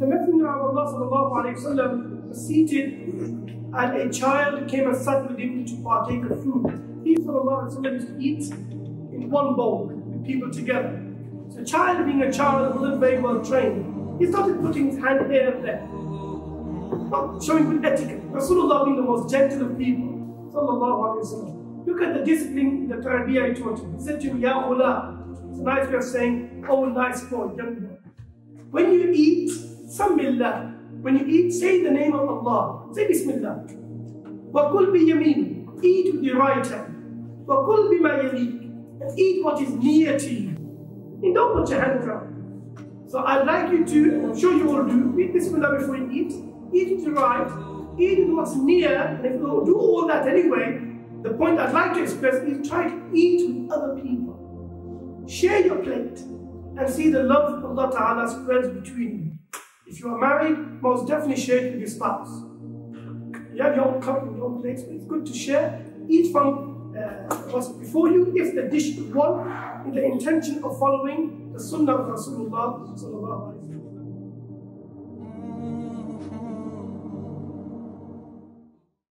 The Messenger of Allah wasallam was seated and a child came and sat with him to partake of food. He wasallam used to eat in one bowl with people together. So a child being a child wasn't very well trained. He started putting his hand here and there. Not showing good etiquette. Rasulullah being the most gentle of people. Wasallam. Look at the discipline that Tarbiyah taught him. He said to him, Ya Ghula. It's a nice way of saying, oh nice boy, young boy. When you eat, Samillah. When you eat, say the name of Allah. Say Bismillah. وَكُلْ بِيَمِينِ Eat with your right hand. وَكُلْ بِمَا يَلِيكَ And eat what is near to you. And don't put your hands around. So I'd like you to, I'm sure you all do, eat Bismillah before you eat. Eat with your right. Eat with what's near. And if you do all that anyway, the point I'd like to express is try to eat with other people. Share your plate and see the love of Allah Ta'ala spreads between you. If you are married, most definitely share it with your spouse. You have your own cup and your own plates, but it's good to share. Eat from uh, what's before you if the dish is one in the intention of following the sunnah of Rasulullah.